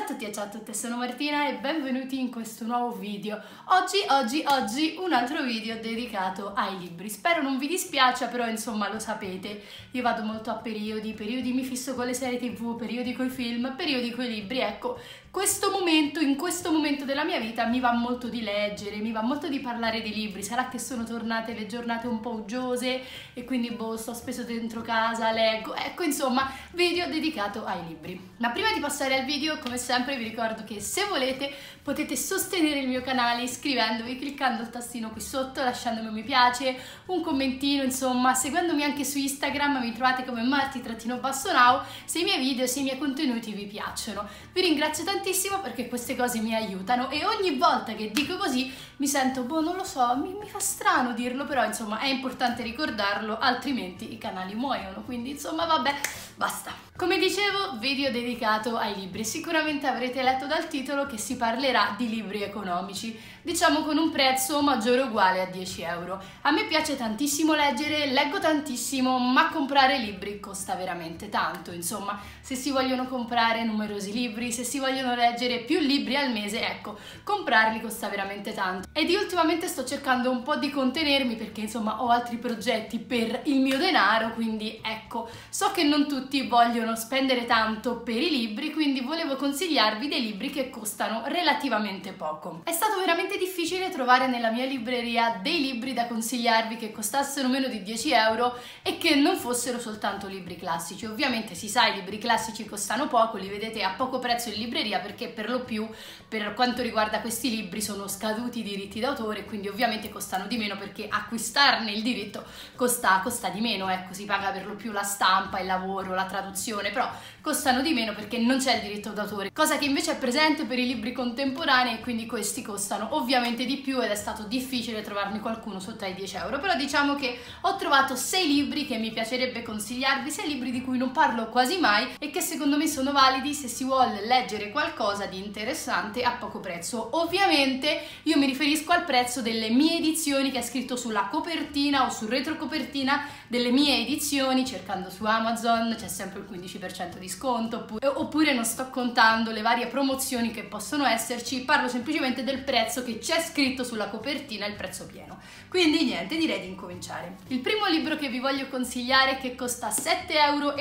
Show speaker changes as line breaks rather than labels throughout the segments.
Ciao a tutti e ciao a tutte, sono Martina e benvenuti in questo nuovo video. Oggi, oggi, oggi un altro video dedicato ai libri. Spero non vi dispiaccia, però insomma lo sapete, io vado molto a periodi, periodi mi fisso con le serie tv, periodi con i film, periodi con i libri, ecco, questo momento, in questo momento della mia vita mi va molto di leggere, mi va molto di parlare di libri, sarà che sono tornate le giornate un po' uggiose e quindi boh, sto spesso dentro casa, leggo, ecco insomma, video dedicato ai libri. Ma prima di passare al video, come sempre vi ricordo che se volete potete sostenere il mio canale iscrivendovi, cliccando il tastino qui sotto, lasciandomi un mi piace, un commentino, insomma, seguendomi anche su Instagram, mi trovate come marti-now se i miei video, se i miei contenuti vi piacciono. Vi ringrazio tantissimo tantissimo perché queste cose mi aiutano e ogni volta che dico così mi sento, boh, non lo so, mi, mi fa strano dirlo, però insomma è importante ricordarlo, altrimenti i canali muoiono, quindi insomma vabbè, basta. Come dicevo, video dedicato ai libri. Sicuramente avrete letto dal titolo che si parlerà di libri economici, diciamo con un prezzo maggiore o uguale a 10 euro. A me piace tantissimo leggere, leggo tantissimo, ma comprare libri costa veramente tanto. Insomma, se si vogliono comprare numerosi libri, se si vogliono leggere più libri al mese, ecco, comprarli costa veramente tanto. Ed io ultimamente sto cercando un po' di contenermi perché insomma ho altri progetti per il mio denaro, quindi ecco, so che non tutti vogliono vogliono spendere tanto per i libri, quindi volevo consigliarvi dei libri che costano relativamente poco. È stato veramente difficile trovare nella mia libreria dei libri da consigliarvi che costassero meno di 10 euro e che non fossero soltanto libri classici. Ovviamente si sa i libri classici costano poco, li vedete a poco prezzo in libreria perché per lo più per quanto riguarda questi libri sono scaduti i diritti d'autore, quindi ovviamente costano di meno perché acquistarne il diritto costa, costa di meno, ecco, si paga per lo più la stampa, il lavoro, la traduzione però costano di meno perché non c'è il diritto d'autore, cosa che invece è presente per i libri contemporanei e quindi questi costano ovviamente di più ed è stato difficile trovarne qualcuno sotto ai 10 euro, però diciamo che ho trovato 6 libri che mi piacerebbe consigliarvi, 6 libri di cui non parlo quasi mai e che secondo me sono validi se si vuole leggere qualcosa di interessante a poco prezzo. Ovviamente io mi riferisco al prezzo delle mie edizioni che è scritto sulla copertina o sul retrocopertina delle mie edizioni, cercando su Amazon c'è sempre il 15 15% di sconto oppure non sto contando le varie promozioni che possono esserci, parlo semplicemente del prezzo che c'è scritto sulla copertina, il prezzo pieno. Quindi niente, direi di incominciare. Il primo libro che vi voglio consigliare che costa 7,90 euro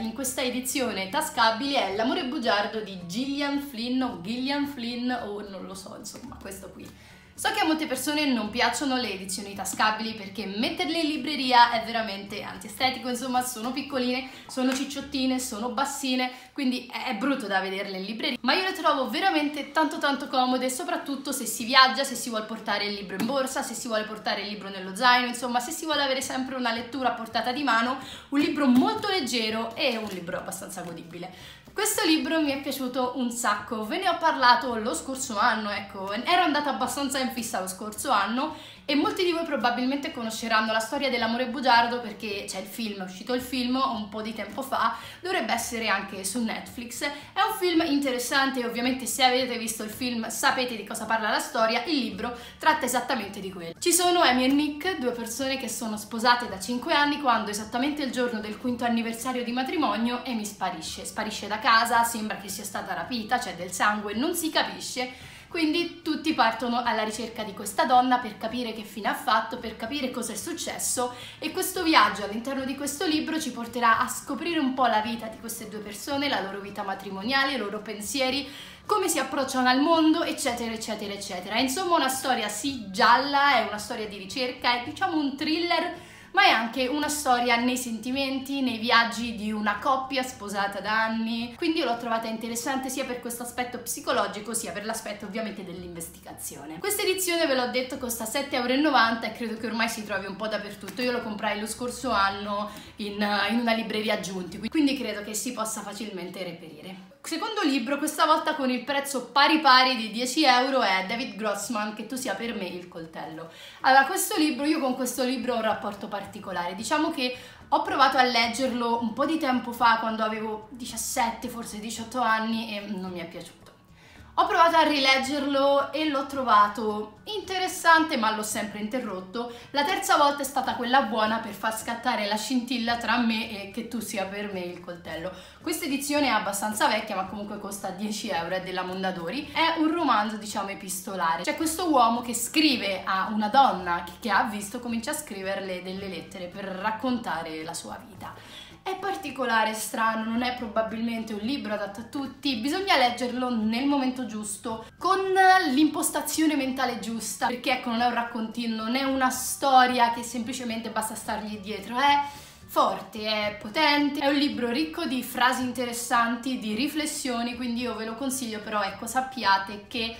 in questa edizione tascabile è L'amore bugiardo di Gillian Flynn o Gillian Flynn o non lo so, insomma, questo qui. So che a molte persone non piacciono le edizioni tascabili perché metterle in libreria è veramente antiestetico, insomma sono piccoline, sono cicciottine, sono bassine, quindi è brutto da vederle in libreria, ma io le trovo veramente tanto tanto comode, soprattutto se si viaggia, se si vuole portare il libro in borsa, se si vuole portare il libro nello zaino, insomma se si vuole avere sempre una lettura a portata di mano, un libro molto leggero e un libro abbastanza godibile. Questo libro mi è piaciuto un sacco, ve ne ho parlato lo scorso anno, ecco, ero andata abbastanza in fissa lo scorso anno e molti di voi probabilmente conosceranno la storia dell'amore bugiardo perché c'è il film, è uscito il film un po' di tempo fa, dovrebbe essere anche su Netflix. È un film interessante e ovviamente se avete visto il film sapete di cosa parla la storia, il libro tratta esattamente di quello. Ci sono Amy e Nick, due persone che sono sposate da 5 anni quando esattamente il giorno del quinto anniversario di matrimonio Amy sparisce. Sparisce da casa, sembra che sia stata rapita, c'è del sangue, non si capisce quindi tutti partono alla ricerca di questa donna per capire che fine ha fatto, per capire cosa è successo e questo viaggio all'interno di questo libro ci porterà a scoprire un po' la vita di queste due persone, la loro vita matrimoniale, i loro pensieri, come si approcciano al mondo, eccetera, eccetera, eccetera. Insomma, una storia sì gialla, è una storia di ricerca, è diciamo un thriller ma è anche una storia nei sentimenti, nei viaggi di una coppia sposata da anni, quindi l'ho trovata interessante sia per questo aspetto psicologico sia per l'aspetto ovviamente dell'investigazione. Questa edizione ve l'ho detto costa 7,90 euro e credo che ormai si trovi un po' dappertutto, io lo comprai lo scorso anno in, in una libreria aggiunti, quindi credo che si possa facilmente reperire. Secondo libro, questa volta con il prezzo pari pari di 10 euro, è David Grossman, Che tu sia per me il coltello. Allora, questo libro, io con questo libro ho un rapporto particolare. Diciamo che ho provato a leggerlo un po' di tempo fa, quando avevo 17, forse 18 anni, e non mi è piaciuto. Ho provato a rileggerlo e l'ho trovato interessante, ma l'ho sempre interrotto. La terza volta è stata quella buona per far scattare la scintilla tra me e che tu sia per me il coltello. Questa edizione è abbastanza vecchia, ma comunque costa 10 euro, è della Mondadori. È un romanzo, diciamo, epistolare. C'è questo uomo che scrive a una donna che ha visto, comincia a scriverle delle lettere per raccontare la sua vita. È particolare, strano, non è probabilmente un libro adatto a tutti, bisogna leggerlo nel momento giusto, con l'impostazione mentale giusta, perché ecco non è un raccontino, non è una storia che semplicemente basta stargli dietro, è forte, è potente, è un libro ricco di frasi interessanti, di riflessioni, quindi io ve lo consiglio, però ecco sappiate che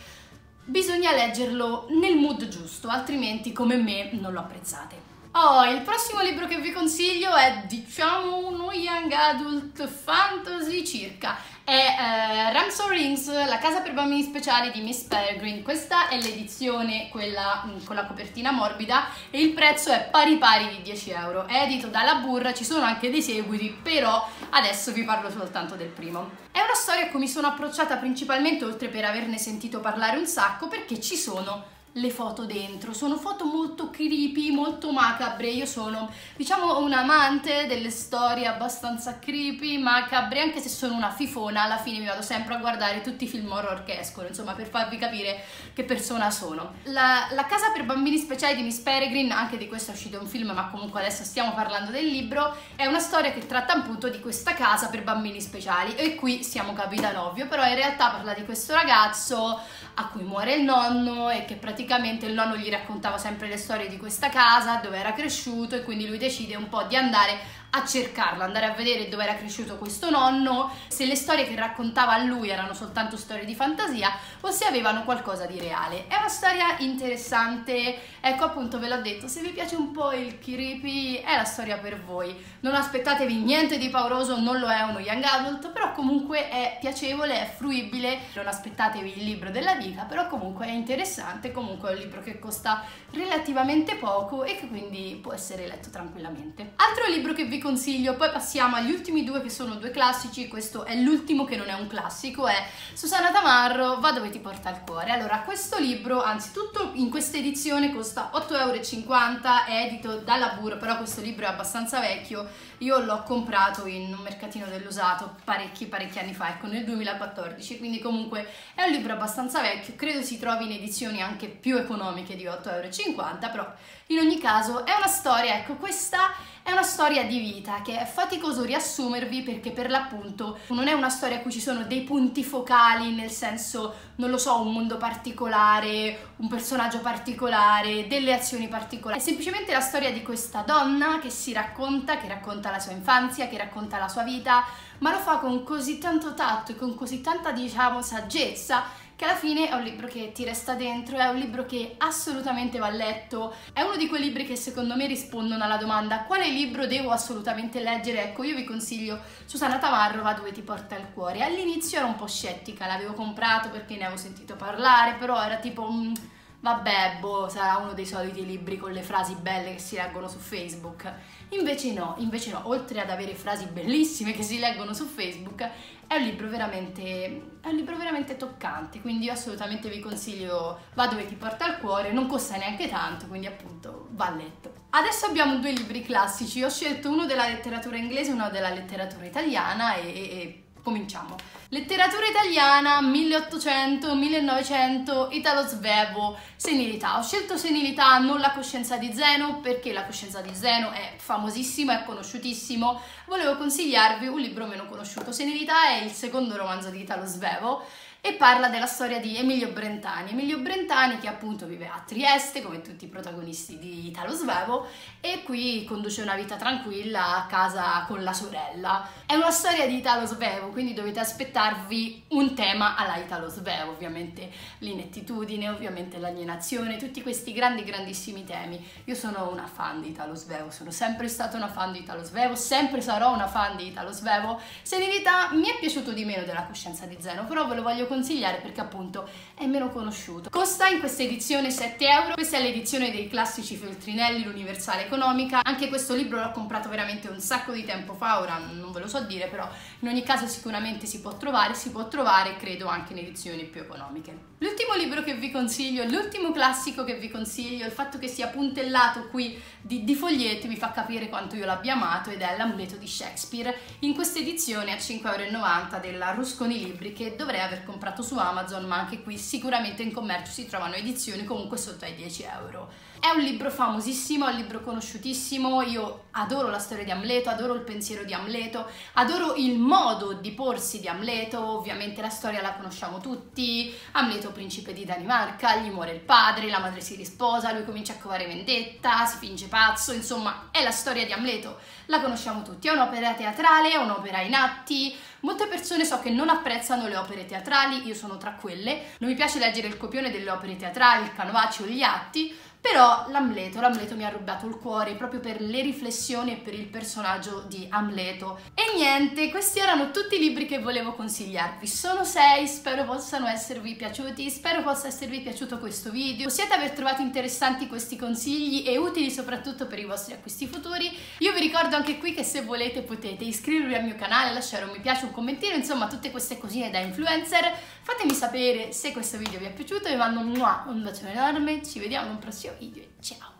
bisogna leggerlo nel mood giusto, altrimenti come me non lo apprezzate. Oh, il prossimo libro che vi consiglio è diciamo uno young adult fantasy circa. È eh, Ramsor Rings, la casa per bambini speciali di Miss Peregrine. Questa è l'edizione, quella mm, con la copertina morbida, e il prezzo è pari pari di 10 euro. È edito dalla Burra, ci sono anche dei seguiti, però adesso vi parlo soltanto del primo. È una storia a cui mi sono approcciata principalmente, oltre per averne sentito parlare un sacco, perché ci sono le foto dentro. Sono foto molto creepy, molto macabre. Io sono, diciamo, un amante delle storie abbastanza creepy, macabre, anche se sono una fifona, alla fine mi vado sempre a guardare tutti i film horror che escono, insomma, per farvi capire che persona sono. La, la casa per bambini speciali di Miss Peregrine, anche di questo è uscito un film, ma comunque adesso stiamo parlando del libro, è una storia che tratta appunto di questa casa per bambini speciali e qui siamo Capitan Ovvio, però in realtà parla di questo ragazzo a cui muore il nonno e che praticamente il nonno gli raccontava sempre le storie di questa casa, dove era cresciuto e quindi lui decide un po' di andare a cercarlo, andare a vedere dove era cresciuto questo nonno, se le storie che raccontava a lui erano soltanto storie di fantasia o se avevano qualcosa di reale. È una storia interessante, ecco appunto ve l'ho detto, se vi piace un po' il creepy è la storia per voi. Non aspettatevi niente di pauroso, non lo è uno young adult, però comunque è piacevole, è fruibile, non aspettatevi il libro della vita, però comunque è interessante, comunque è un libro che costa relativamente poco e che quindi può essere letto tranquillamente. Altro libro che vi consiglio, poi passiamo agli ultimi due che sono due classici, questo è l'ultimo che non è un classico, è Susana Tamarro, Va dove ti porta il cuore. Allora, questo libro, anzitutto in questa edizione costa 8,50 euro, è edito dalla Bur, però questo libro è abbastanza vecchio, io l'ho comprato in un mercatino dell'usato parecchi parecchi anni fa, ecco nel 2014, quindi comunque è un libro abbastanza vecchio, credo si trovi in edizioni anche più economiche di 8,50 euro, però in ogni caso è una storia, ecco questa è una storia di vita che è faticoso riassumervi perché per l'appunto non è una storia a cui ci sono dei punti focali, nel senso, non lo so, un mondo particolare, un personaggio particolare, delle azioni particolari. È semplicemente la storia di questa donna che si racconta, che racconta la sua infanzia, che racconta la sua vita, ma lo fa con così tanto tatto e con così tanta, diciamo, saggezza che alla fine è un libro che ti resta dentro, è un libro che assolutamente va letto, è uno di quei libri che secondo me rispondono alla domanda quale libro devo assolutamente leggere? Ecco, io vi consiglio Susanna Tamarrova dove ti porta il cuore. All'inizio ero un po' scettica, l'avevo comprato perché ne avevo sentito parlare, però era tipo... Mm, vabbè, boh, sarà uno dei soliti libri con le frasi belle che si leggono su Facebook. Invece no, invece no, oltre ad avere frasi bellissime che si leggono su Facebook, è un libro veramente, è un libro veramente toccante, quindi io assolutamente vi consiglio Va dove ti porta il cuore, non costa neanche tanto, quindi appunto va letto. Adesso abbiamo due libri classici, ho scelto uno della letteratura inglese e uno della letteratura italiana e, e Cominciamo. Letteratura italiana 1800-1900, Italo Svevo, senilità. Ho scelto senilità, non la coscienza di Zeno, perché la coscienza di Zeno è famosissimo, è conosciutissimo. Volevo consigliarvi un libro meno conosciuto. Senilità è il secondo romanzo di Italo Svevo e parla della storia di Emilio Brentani. Emilio Brentani che appunto vive a Trieste, come tutti i protagonisti di Italo Svevo, e qui conduce una vita tranquilla a casa con la sorella. È una storia di Italo Svevo, quindi dovete aspettarvi un tema alla Italo Svevo, ovviamente l'inettitudine, ovviamente l'alienazione, tutti questi grandi grandissimi temi. Io sono una fan di Italo Svevo, sono sempre stata una fan di Italo Svevo, sempre sarò una fan di Italo Svevo. Senilità mi è piaciuto di meno della coscienza di Zeno, però ve lo voglio consigliare perché appunto è meno conosciuto. Costa in questa edizione 7 euro, questa è l'edizione dei classici Feltrinelli, l'Universale Economica, anche questo libro l'ho comprato veramente un sacco di tempo fa, ora non ve lo so dire, però in ogni caso sicuramente si può trovare, si può trovare credo anche in edizioni più economiche. L'ultimo libro che vi consiglio, l'ultimo classico che vi consiglio, il fatto che sia puntellato qui di, di foglietti mi fa capire quanto io l'abbia amato ed è l'Amleto di Shakespeare in questa edizione a 5,90€ della Rusconi Libri che dovrei aver comprato su Amazon ma anche qui sicuramente in commercio si trovano edizioni comunque sotto ai 10 euro. È un libro famosissimo, è un libro conosciutissimo, io adoro la storia di Amleto, adoro il pensiero di Amleto, adoro il modo di porsi di Amleto, ovviamente la storia la conosciamo tutti, Amleto principe di Danimarca, gli muore il padre, la madre si risposa, lui comincia a covare vendetta, si finge pazzo, insomma è la storia di Amleto, la conosciamo tutti, è un'opera teatrale, è un'opera in atti, Molte persone so che non apprezzano le opere teatrali, io sono tra quelle, non mi piace leggere il copione delle opere teatrali, il canovaccio gli atti, però l'Amleto, l'Amleto mi ha rubato il cuore proprio per le riflessioni e per il personaggio di Amleto. E niente, questi erano tutti i libri che volevo consigliarvi. Sono sei, spero possano esservi piaciuti, spero possa esservi piaciuto questo video. Possiate aver trovato interessanti questi consigli e utili soprattutto per i vostri acquisti futuri. Io vi ricordo anche qui che se volete potete iscrivervi al mio canale, lasciare un mi piace, un commentino, insomma tutte queste cosine da influencer. Fatemi sapere se questo video vi è piaciuto, vi mando un bacione enorme, ci vediamo in un prossimo video. Ciao!